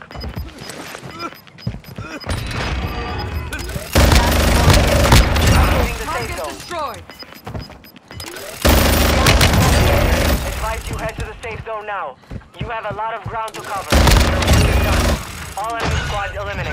work. You now. You have a lot of ground to cover. All enemy squads eliminated.